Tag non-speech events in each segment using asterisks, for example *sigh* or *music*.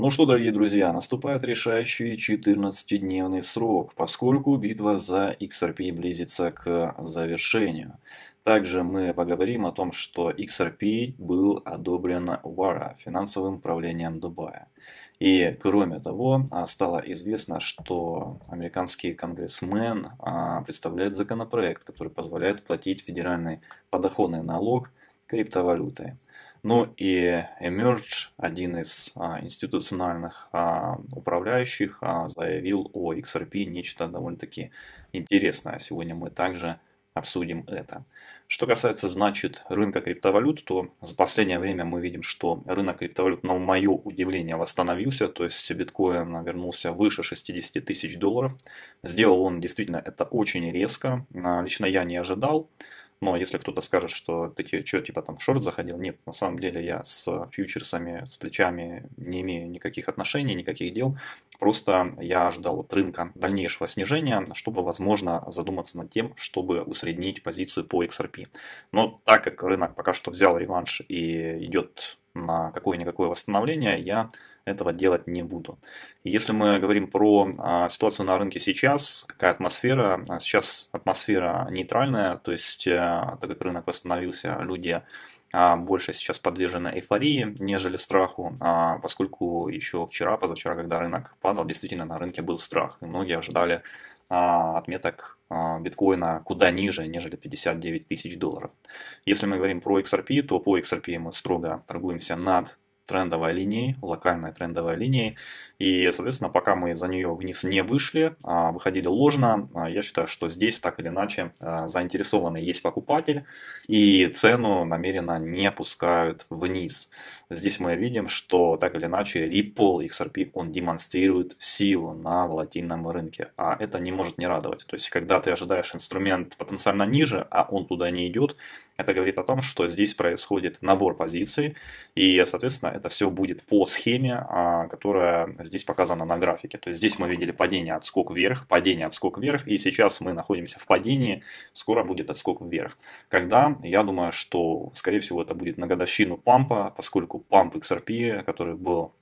Ну что, дорогие друзья, наступает решающий 14-дневный срок, поскольку битва за XRP близится к завершению. Также мы поговорим о том, что XRP был одобрен WARA, финансовым управлением Дубая. И кроме того, а, стало известно, что американский конгрессмен а, представляет законопроект, который позволяет платить федеральный подоходный налог криптовалютой. Ну и Emerge, один из а, институциональных а, управляющих, а, заявил о XRP нечто довольно-таки интересное. Сегодня мы также обсудим это. Что касается, значит, рынка криптовалют, то за последнее время мы видим, что рынок криптовалют, на мое удивление, восстановился, то есть биткоин вернулся выше 60 тысяч долларов. Сделал он действительно это очень резко, а, лично я не ожидал. Но если кто-то скажет, что ты что, типа там в шорт заходил, нет, на самом деле я с фьючерсами, с плечами не имею никаких отношений, никаких дел. Просто я ожидал от рынка дальнейшего снижения, чтобы, возможно, задуматься над тем, чтобы усреднить позицию по XRP. Но так как рынок пока что взял реванш и идет на какое-никакое восстановление, я этого делать не буду. Если мы говорим про а, ситуацию на рынке сейчас, какая атмосфера? А, сейчас атмосфера нейтральная, то есть, а, так как рынок восстановился, люди а, больше сейчас подвержены эйфории, нежели страху, поскольку еще вчера, позавчера, когда рынок падал, действительно на рынке был страх, и многие ожидали отметок биткоина куда ниже, нежели 59 тысяч долларов. Если мы говорим про XRP, то по XRP мы строго торгуемся над трендовой линией, локальной трендовой линией. И, соответственно, пока мы за нее вниз не вышли, а выходили ложно, а, я считаю, что здесь так или иначе а, заинтересованный есть покупатель, и цену намеренно не опускают вниз. Здесь мы видим, что так или иначе Ripple XRP, он демонстрирует силу на волатильном рынке, а это не может не радовать. То есть, когда ты ожидаешь инструмент потенциально ниже, а он туда не идет, это говорит о том, что здесь происходит набор позиций, и, соответственно, это все будет по схеме, а, которая здесь показана на графике. То есть здесь мы видели падение, отскок вверх, падение, отскок вверх, и сейчас мы находимся в падении, скоро будет отскок вверх. Когда? Я думаю, что, скорее всего, это будет на годовщину пампа, поскольку памп XRP, который был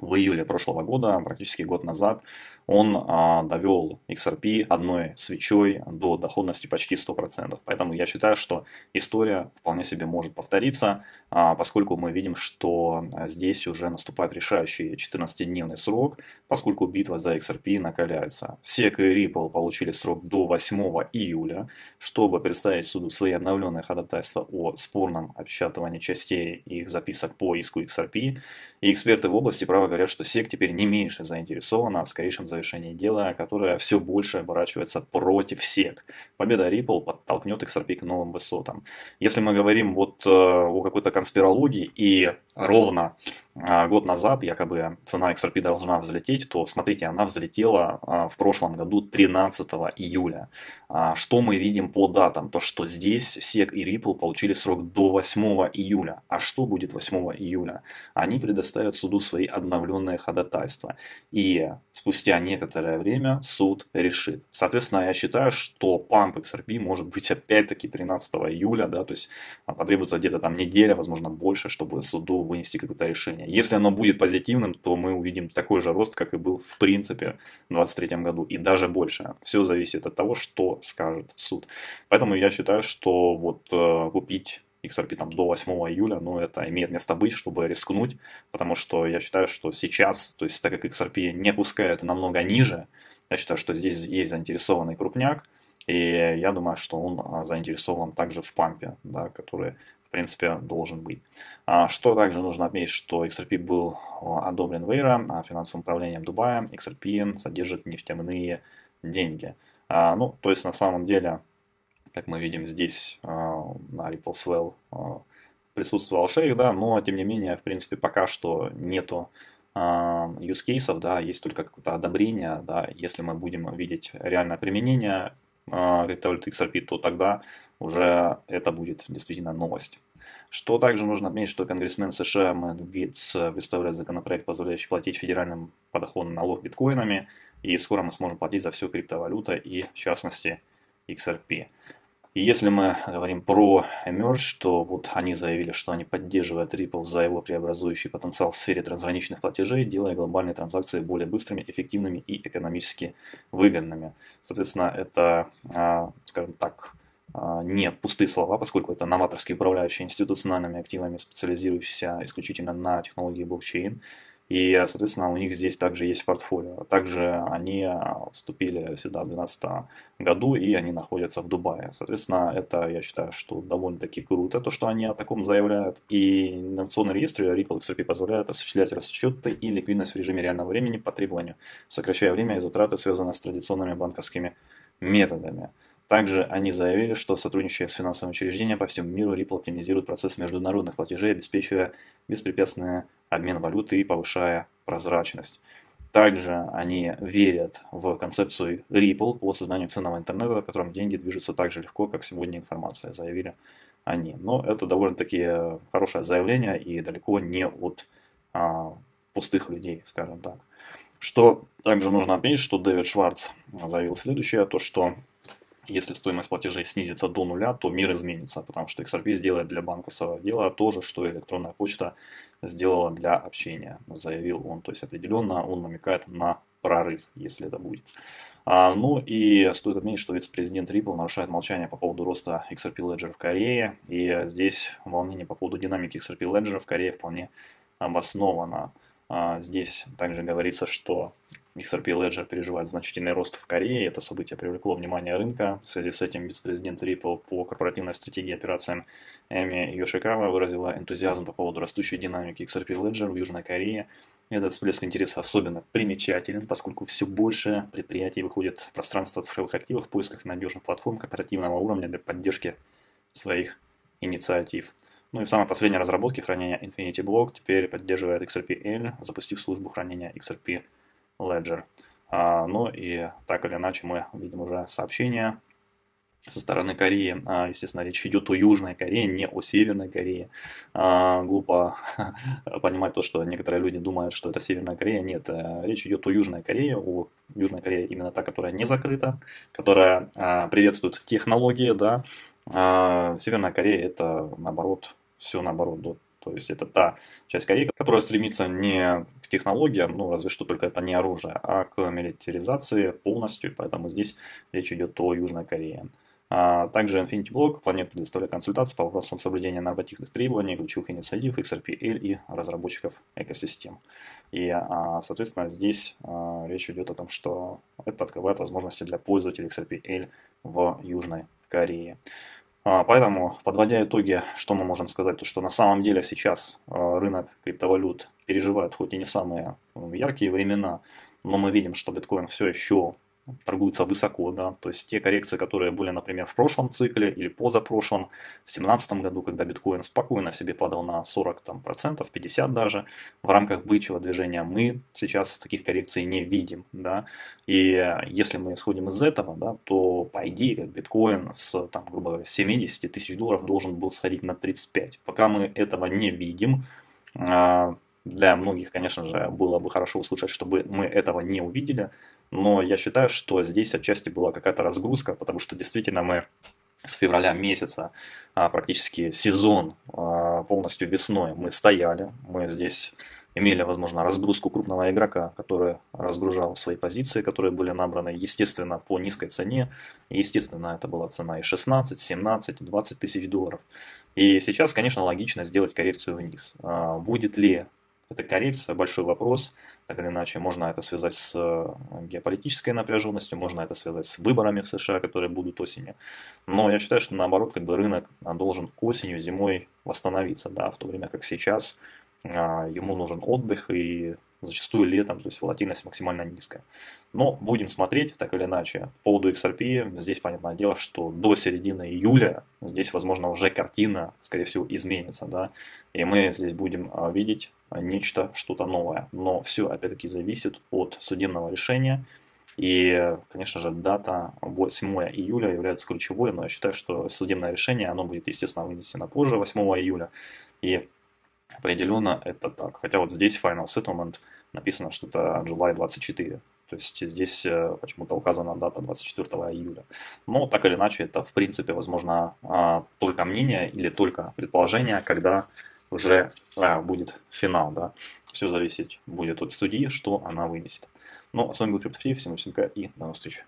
в июле прошлого года, практически год назад, он а, довел XRP одной свечой до доходности почти 100%. Поэтому я считаю, что история вполне себе может повториться, а, поскольку мы видим, что здесь уже наступает решающий 14-дневный срок, поскольку битва за XRP накаляется. SEC и Ripple получили срок до 8 июля, чтобы представить суду свои обновленные ходатайства о спорном опечатывании частей их записок по иску XRP. И эксперты в области права говорят, что SEC теперь не меньше заинтересована в скорейшем завершении дела, которое все больше оборачивается против SEC. Победа Ripple подтолкнет XRP к новым высотам. Если мы говорим вот э, о какой-то конспирологии и ровно а, год назад якобы цена XRP должна взлететь, то смотрите, она взлетела а, в прошлом году 13 июля. А, что мы видим по датам? То, что здесь SEC и Ripple получили срок до 8 июля. А что будет 8 июля? Они предоставят суду свои обновленные ходатайства. И спустя некоторое время суд решит. Соответственно, я считаю, что памп XRP может быть опять-таки 13 июля, да, то есть потребуется где-то там неделя, возможно больше, чтобы суду вынести какое-то решение. Если оно будет позитивным, то мы увидим такой же рост, как и был в принципе в 2023 году, и даже больше. Все зависит от того, что скажет суд. Поэтому я считаю, что вот э, купить XRP там до 8 июля, ну, это имеет место быть, чтобы рискнуть, потому что я считаю, что сейчас, то есть так как XRP не пускает намного ниже, я считаю, что здесь есть заинтересованный крупняк, и я думаю, что он а, заинтересован также в пампе, да, который принципе, должен быть. А, что также нужно отметить, что XRP был а, одобрен Вейра, а, финансовым управлением Дубая. XRP содержит нефтяные деньги. Ну, то есть, на самом деле, как мы видим здесь на Ripple Swell присутствовал шейх, да, но, тем не менее, в принципе, пока что нету use cases, да, есть только какое-то одобрение, да, если мы будем видеть реальное применение криптовалюты XRP, то тогда уже это будет действительно новость. Что также нужно отметить, что конгрессмен США Мэтт Гитц представляет законопроект, позволяющий платить федеральным подоходный налог биткоинами, и скоро мы сможем платить за всю криптовалюту и, в частности, XRP. И если мы говорим про Emerge, то вот они заявили, что они поддерживают Ripple за его преобразующий потенциал в сфере трансграничных платежей, делая глобальные транзакции более быстрыми, эффективными и экономически выгодными. Соответственно, это, а, скажем так, не пустые слова, поскольку это новаторские управляющие институциональными активами, специализирующиеся исключительно на технологии блокчейн. И, соответственно, у них здесь также есть портфолио. Также они а, вступили сюда в 2012 году, и они находятся в Дубае. Соответственно, это, я считаю, что довольно-таки круто, то, что они о таком заявляют. И инновационный реестр Ripple XRP позволяет осуществлять расчеты и ликвидность в режиме реального времени по требованию, сокращая время и затраты, связанные с традиционными банковскими методами. Также они заявили, что сотрудничая с финансовыми учреждениями по всему миру, Ripple оптимизирует процесс международных платежей, обеспечивая беспрепятственный обмен валюты и повышая прозрачность. Также они верят в концепцию Ripple по созданию ценного интернета, в котором деньги движутся так же легко, как сегодня информация, заявили они. Но это довольно-таки хорошее заявление и далеко не от а, пустых людей, скажем так. Что также нужно отметить, что Дэвид Шварц заявил следующее, то что если стоимость платежей снизится до нуля, то мир изменится, потому что XRP сделает для банковского дела то же, что электронная почта сделала для общения, заявил он. То есть определенно он намекает на прорыв, если это будет. А, ну и стоит отметить, что вице-президент Ripple нарушает молчание по поводу роста XRP Ledger в Корее. И здесь волнение по поводу динамики XRP Ledger в Корее вполне обосновано. А, здесь также говорится, что XRP Ledger переживает значительный рост в Корее. Это событие привлекло внимание рынка. В связи с этим вице-президент Ripple по корпоративной стратегии операциям Эми Йошикава выразила энтузиазм по поводу растущей динамики XRP Ledger в Южной Корее. Этот всплеск интереса особенно примечателен, поскольку все больше предприятий выходит в пространство цифровых активов в поисках надежных платформ корпоративного уровня для поддержки своих инициатив. Ну и в самой последней разработке хранения Infinity Block теперь поддерживает XRP-L, запустив службу хранения XRP Ledger. А, ну и так или иначе мы видим уже сообщения со стороны Кореи. А, естественно, речь идет о Южной Корее, не о Северной Корее. А, глупо *laughs* понимать то, что некоторые люди думают, что это Северная Корея. Нет, э, речь идет о Южной Корее. О Южной Корее именно та, которая не закрыта, которая приветствует технологии. Да. Северная Корея это наоборот, все наоборот. То есть это та часть Кореи, которая стремится не к технологиям, ну разве что только это не оружие, а к милитаризации полностью. Поэтому здесь речь идет о Южной Корее. А также Infinity Block планирует предоставлять консультации по вопросам соблюдения нормативных требований, ключевых инициатив XRP-L и разработчиков экосистем. И, а, соответственно, здесь а, речь идет о том, что это открывает возможности для пользователей XRP-L в Южной Корее. А, поэтому, подводя итоги, что мы можем сказать, то что на самом деле сейчас а, рынок криптовалют переживает хоть и не самые яркие времена, но мы видим, что биткоин все еще торгуются высоко, да, то есть те коррекции, которые были, например, в прошлом цикле или позапрошлом, в 2017 году, когда биткоин спокойно себе падал на 40 там, процентов, 50 даже, в рамках бычьего движения мы сейчас таких коррекций не видим, да, и если мы исходим из этого, да, то по идее биткоин с, там, грубо говоря, 70 тысяч долларов должен был сходить на 35, пока мы этого не видим, а, для многих, конечно же, было бы хорошо услышать, чтобы мы этого не увидели, но я считаю, что здесь отчасти была какая-то разгрузка, потому что действительно мы с февраля месяца а, практически сезон а, полностью весной мы стояли, мы здесь имели, возможно, разгрузку крупного игрока, который разгружал свои позиции, которые были набраны, естественно, по низкой цене. Естественно, это была цена и 16, 17, 20 тысяч долларов. И сейчас, конечно, логично сделать коррекцию вниз. А, будет ли эта коррекция? Большой вопрос. Так или иначе, можно это связать с э, геополитической напряженностью, можно это связать с выборами в США, которые будут осенью. Но я считаю, что наоборот, как бы рынок а, должен осенью, зимой восстановиться, да, в то время как сейчас а, ему нужен отдых и зачастую летом, то есть волатильность максимально низкая. Но будем смотреть, так или иначе. По поводу XRP, здесь понятное дело, что до середины июля здесь, возможно, уже картина, скорее всего, изменится, да, и мы здесь будем а, видеть нечто, что-то новое. Но все, опять-таки, зависит от судебного решения, и, конечно же, дата 8 июля является ключевой, но я считаю, что судебное решение, оно будет, естественно, вынесено позже, 8 июля, и определенно это так. Хотя вот здесь Final Settlement написано, что это July 24. То есть здесь э, почему-то указана дата 24 июля. Но так или иначе, это в принципе, возможно, а, только мнение или только предположение, когда уже а, будет финал. Да? Все зависеть будет от судьи, что она вынесет. Ну, а с вами был Криптофеев, всем удачи и до новых встреч.